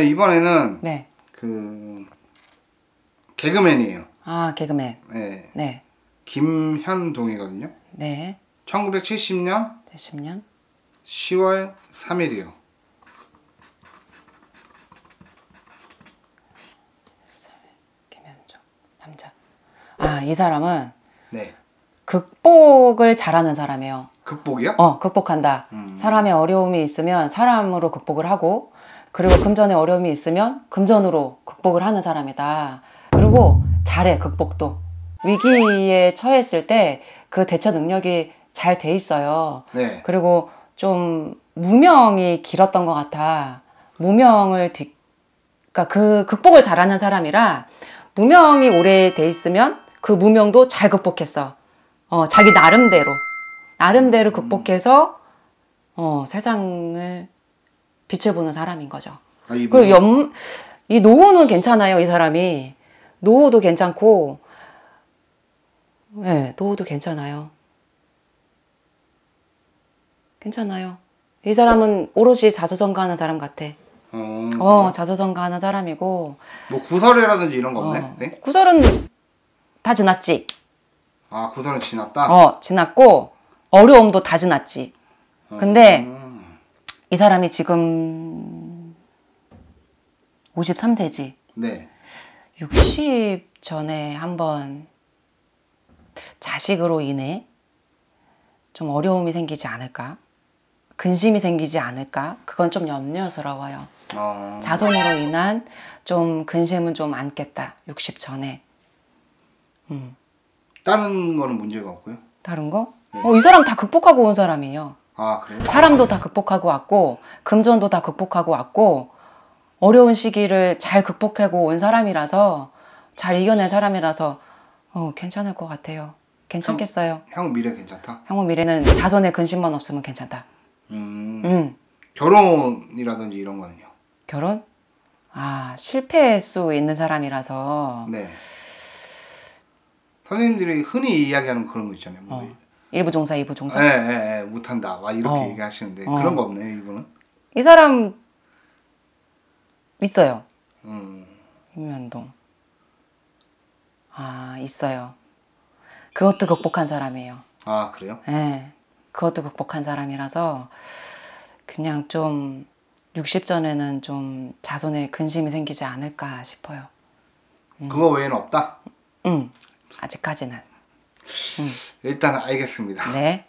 이번에는 네. 그 개그맨이에요. 아, 개그맨. 네. 네. 김현동이거든요. 네. 1970년 10년. 10월 3일이요. 김현정. 남자. 아, 이 사람은 네. 극복을 잘하는 사람이에요. 극복이요? 어, 극복한다. 음. 사람의 어려움이 있으면 사람으로 극복을 하고, 그리고 금전의 어려움이 있으면 금전으로 극복을 하는 사람이다. 그리고 잘해, 극복도. 위기에 처했을 때 그 대처 능력이 잘 돼 있어요. 네. 그리고 좀 무명이 길었던 것 같아. 무명을 뒤, 그러니까 그 극복을 잘하는 사람이라 무명이 오래 돼 있으면 그 무명도 잘 극복했어. 어, 자기 나름대로. 나름대로 극복해서 어, 세상을 빛을 보는 사람인 거죠. 아, 이분 그 염, 이 노후는 괜찮아요, 이 사람이. 노후도 괜찮고, 네, 노후도 괜찮아요. 괜찮아요. 이 사람은 오롯이 자수성가하는 사람 같아. 어, 어, 자수성가하는 사람이고, 뭐 구설이라든지 이런 거 없네. 어, 네? 구설은 다 지났지. 아 구설은 지났다. 어, 지났고, 어려움도 다 지났지. 근데 음. 이 사람이 지금 53세지. 네. 60 전에 한번 자식으로 인해 좀 어려움이 생기지 않을까? 근심이 생기지 않을까? 그건 좀 염려스러워요. 어. 자손으로 인한 좀 근심은 좀 안겠다. 60 전에. 음. 다른 거는 문제가 없고요. 다른 거? 어, 이 사람 다 극복하고 온 사람이에요. 아 그래요? 사람도 다 극복하고 왔고, 금전도 다 극복하고 왔고, 어려운 시기를 잘 극복하고 온 사람이라서, 잘 이겨낸 사람이라서, 어, 괜찮을 것 같아요. 괜찮겠어요. 형 미래 괜찮다. 향후 미래는 자손의 근심만 없으면 괜찮다. 음. 음, 결혼이라든지 이런 거는요. 결혼? 아, 실패할 수 있는 사람이라서, 네. 선생님들이 흔히 이야기하는 그런 거 있잖아요. 뭐, 어, 일부 종사, 이부 종사. 예, 예, 예, 못한다. 막 이렇게 어. 얘기하시는데 어. 그런 거 없네요, 이분은. 이 사람, 있어요. 음. 김현동. 아, 있어요. 그것도 극복한 사람이에요. 아 그래요? 예. 그것도 극복한 사람이라서 그냥 좀 60전에는 좀 자손의 근심이 생기지 않을까 싶어요. 음. 그거 외에는 없다. 응. 아직까지는. 일단 알겠습니다. 네.